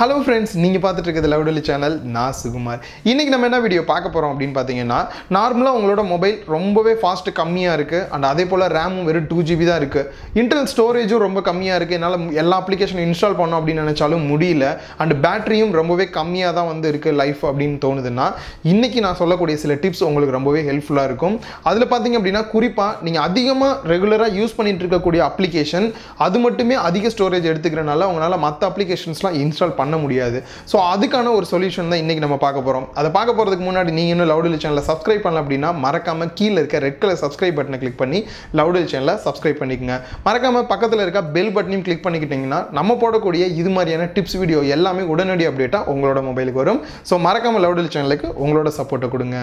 Hello friends நீங்கள் பார்த்துட்டு இருக்கிறது லவ்டலி சேனல் நான் சுகுமார். இன்றைக்கி நம்ம என்ன வீடியோ பார்க்க போகிறோம் அப்படின்னு பார்த்தீங்கன்னா நார்மலாக உங்களோட மொபைல் ரொம்பவே ஃபாஸ்ட்டு கம்மியாக இருக்குது அண்ட் அதே போல் ரேமும் வெறும் டூ ஜிபி தான் இருக்குது இன்டர்னல் ஸ்டோரேஜும் ரொம்ப கம்மியாக இருக்குது என்னால் எல்லா அப்ளிகேஷனும் இன்ஸ்டால் பண்ணோம் அப்படின்னு நினச்சாலும் முடியல. அண்ட் பேட்டரியும் ரொம்பவே கம்மியாக தான் வந்து இருக்குது லைஃப் அப்படின்னு தோணுதுன்னா இன்றைக்கி நான் சொல்லக்கூடிய சில டிப்ஸ் உங்களுக்கு ரொம்பவே ஹெல்ப்ஃபுல்லாக இருக்கும். அதில் பார்த்தீங்க அப்படின்னா குறிப்பாக நீங்கள் அதிகமாக ரெகுலராக யூஸ் பண்ணிட்டு இருக்கக்கூடிய அப்ளிகேஷன் அது மட்டுமே அதிக ஸ்டோரேஜ் எடுத்துக்கிறனால உங்களால் மற்ற அப்ளிகேஷன்ஸ்லாம் இன்ஸ்டால் பண்ண முடியாது. ஸோ அதுக்கான ஒரு சொல்யூஷன் தான் இன்றைக்கி நம்ம பார்க்க போகிறோம் அதை பார்க்க போகிறதுக்கு முன்னாடி நீங்கள் இன்னும் லவுடலி சேனலை சப்ஸ்கிரைப் பண்ணல அப்படின்னா மறக்காமல் கீழே இருக்க ரெட் கலர் சப்ஸ்கிரைப் பட்டனை கிளிக் பண்ணி லவுடலி சேனலை சப்ஸ்கிரைப் பண்ணிக்கங்க. மறக்காமல் பக்கத்தில் இருக்க பெல் பட்டனையும் கிளிக் பண்ணிக்கிட்டிங்கன்னா நம்ம போடக்கூடிய இது மாதிரியான டிப்ஸ் வீடியோ எல்லாமே உடனடி அப்டேட்டாக உங்களோட மொபைலுக்கு வரும். ஸோ மறக்காமல் லவுடலி சேனலுக்கு உங்களோட சப்போர்ட்டை கொடுங்க.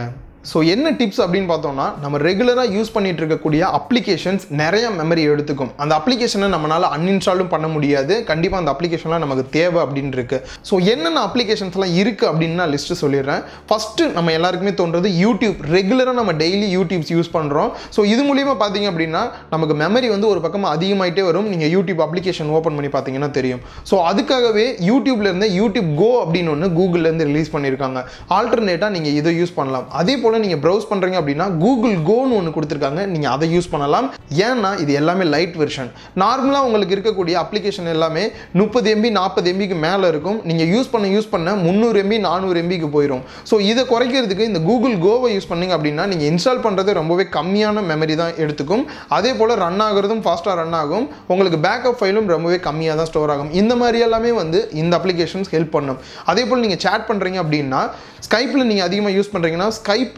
ஸோ என்ன டிப்ஸ் அப்படின்னு பார்த்தோம்னா நம்ம ரெகுலராக யூஸ் பண்ணிட்டு இருக்கக்கூடிய அப்ளிகேஷன்ஸ் நிறைய மெமரி எடுத்துக்கும். அந்த அப்ளிகேஷனை நம்மளால் அன்இன்ஸ்டாலும் பண்ண முடியாது. கண்டிப்பாக அந்த அப்ளிகேஷன்லாம் நமக்கு தேவை அப்படின்னு இருக்கு. ஸோ என்னென்ன அப்ளிகேஷன்ஸ்லாம் இருக்குது அப்படின்னு நான் லிஸ்ட்டு சொல்லிடுறேன். ஃபஸ்ட்டு நம்ம எல்லாருக்குமே தோன்றது யூடியூப் ரெகுலராக நம்ம டெய்லி யூடியூப்ஸ் யூஸ் பண்ணுறோம் ஸோ இது மூலியமாக பார்த்தீங்க அப்படின்னா நமக்கு மெமரி வந்து ஒரு பக்கமாக அதிகமாகிட்டே வரும். நீங்கள் யூடியூப் அப்ளிகேஷன் ஓப்பன் பண்ணி பார்த்தீங்கன்னா தெரியும். ஸோ அதுக்காகவே யூடியூப்லேருந்து யூடியூப் கோ அப்படின்னு ஒன்று கூகுள்லேருந்து ரிலீஸ் பண்ணியிருக்காங்க ஆல்டர்னேட்டாக நீங்கள் இதை யூஸ் பண்ணலாம். அதே போல் நீங்கள் ப்ரௌஸ் பண்ணுறீங்க அப்படின்னா கூகுள் கோன்னு ஒன்று கொடுத்துருக்காங்க. நீங்கள் அதை யூஸ் பண்ணலாம். ஏன்னா இது எல்லாமே லைட் வெர்ஷன் நார்மலாக உங்களுக்கு இருக்கக்கூடிய அப்ளிகேஷன் எல்லாமே முப்பது எம்பி நாற்பது எம்பிக்கு மேலே இருக்கும். நீங்கள் யூஸ் பண்ண யூஸ் பண்ண முந்நூறு எம்பி நானூறு எம்பிக்கு போயிடும் ஸோ இதை குறைக்கிறதுக்கு இந்த கூகுள் கோவை யூஸ் பண்ணீங்க அப்படின்னா நீங்கள் இன்ஸ்டால் பண்ணுறது ரொம்பவே கம்மியான மெமரி தான் எடுத்துக்கும். அதே போல் ரன் ஆகிறதும் ஃபாஸ்ட்டாக ரன் ஆகும். உங்களுக்கு பேக்கப் ஃபைலும் ரொம்பவே கம்மியாக தான் ஸ்டோர் ஆகும். இந்த மாதிரி எல்லாமே வந்து இந்த அப்ளிகேஷன்ஸ் ஹெல்ப் பண்ணும். அதே போல் நீங்கள் சேட் பண்ணுறீங்க அப்படின்னா ஸ்கைப்பில் நீங்கள் அதிகமாக யூஸ் பண்ணுறீங்கன்னா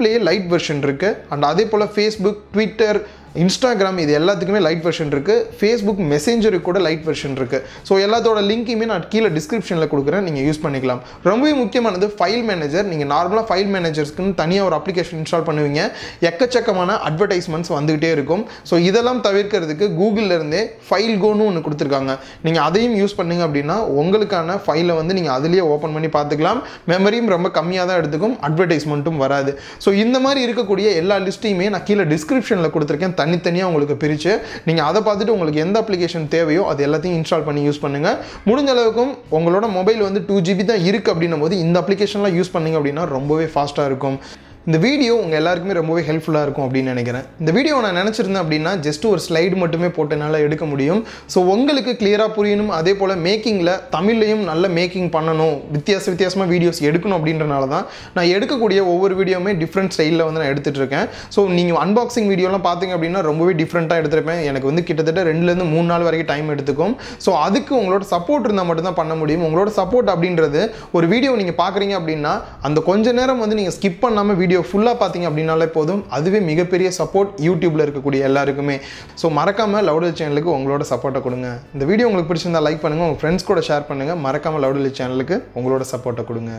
ஸ்கைப்லேயே லைட் வெர்ஷன் இருக்குது அண்ட் அதே போல் ஃபேஸ்புக் ட்விட்டர் இன்ஸ்டாகிராம் இது எல்லாத்துக்குமே லைட் வெர்ஷன் இருக்குது ஃபேஸ்புக் மெசேஞ்சருக்கு கூட லைட் வெர்ஷன் இருக்குது ஸோ எல்லாத்தோட லிங்க்கையுமே நான் கீழே டிஸ்கிரிப்ஷனில் கொடுக்குறேன். நீங்கள் யூஸ் பண்ணிக்கலாம். ரொம்பவே முக்கியமானது ஃபைல் மேனேஜர் நீங்கள் நார்மலாக ஃபைல் மேனேஜர்ஸ்க்குன்னு தனியாக ஒரு அப்ளிகேஷன் இன்ஸ்டால் பண்ணுவீங்க. எக்கச்சக்கமான அட்வர்டைஸ்மெண்ட்ஸ் வந்துகிட்டே இருக்கும். ஸோ இதெல்லாம் தவிர்க்கிறதுக்கு கூகுளில் இருந்தே ஃபைல் கோன்னு ஒன்று கொடுத்துருக்காங்க. நீங்கள் அதையும் யூஸ் பண்ணுங்க அப்படின்னா உங்களுக்கான ஃபைலை வந்து நீங்கள் அதுலேயே ஓப்பன் பண்ணி பார்த்துக்கலாம். மெமரியும் ரொம்ப கம்மியாக தான் எடுத்துக்கும். அட்வர்டைஸ்மெண்ட்டும் வராது. ஸோ இந்த மாதிரி இருக்கக்கூடிய எல்லா லிஸ்ட்டையுமே நான் கீழே டிஸ்கிரிப்ஷனில் கொடுத்துருக்கேன். தனித்தனியாக உங்களுக்கு பிரித்து நீங்கள் அதை பார்த்துட்டு உங்களுக்கு எந்த அப்ளிகேஷன் தேவையோ அது எல்லாத்தையும் இன்ஸ்டால் பண்ணி யூஸ் பண்ணுங்கள் முடிஞ்ச அளவுக்கும் உங்களோட மொபைல் வந்து டூ ஜிபி தான் இருக்குது அப்படின்னும் போது இந்த அப்ளிகேஷன்லாம் யூஸ் பண்ணீங்க அப்படின்னா ரொம்பவே ஃபாஸ்ட்டாக இருக்கும். இந்த வீடியோ உங்கள் எல்லாருக்குமே ரொம்பவே ஹெல்ப்ஃபுல்லாக இருக்கும் அப்படின்னு நினைக்கிறேன். இந்த வீடியோ நான் நினச்சிருந்தேன் அப்படின்னா ஜஸ்ட் ஒரு ஸ்லைடு மட்டுமே போட்டனால எடுக்க முடியும். ஸோ உங்களுக்கு கிளியராக புரியணும். அதே போல் மேக்கிங்கில் தமிழ்லையும் நல்ல மேக்கிங் பண்ணணும். வித்தியாச வித்தியாசமாக வீடியோஸ் எடுக்கணும் அப்படின்றனால தான் நான் எடுக்கக்கூடிய ஒவ்வொரு வீடியோவுமே டிஃப்ரெண்ட் ஸ்டைலில் வந்து நான் எடுத்துகிட்டு இருக்கேன். ஸோ நீங்கள் அன்பாக்சிங் வீடியோலாம் பார்த்தீங்க அப்படின்னா ரொம்பவே டிஃப்ரெண்ட்டாக எடுத்துருப்பேன். எனக்கு வந்து கிட்டத்தட்ட ரெண்டுலேருந்து மூணு நாள் வரைக்கும் டைம் எடுத்துக்கும். ஸோ அதுக்கு உங்களோட சப்போர்ட் இருந்தால் மட்டும்தான் பண்ண முடியும். உங்களோட சப்போர்ட் அப்படின்றது ஒரு வீடியோ நீங்கள் பார்க்குறீங்க அப்படின்னா அந்த கொஞ்ச நேரம் வந்து நீங்கள் ஸ்கிப் பண்ணாமல் வீடியோ ஃபுல்லாக பார்த்தீங்க அப்படின்னாலே போதும். அதுவே மிகப்பெரிய சப்போர்ட் யூடியூப்பில் இருக்கக்கூடிய எல்லாருக்குமே. ஸோ மறக்காமல் லவுடல் சேனலுக்கு உங்களோட சப்போர்ட்டை கொடுங்க. இந்த வீடியோ உங்களுக்கு பிடிச்சிருந்தா லைக் பண்ணுங்கள் உங்கள் ஃப்ரெண்ட்ஸ் கூட ஷேர் பண்ணுங்கள் மறக்காமல் லவுடல் சேனலுக்கு உங்களோட சப்போர்ட்டை கொடுங்க.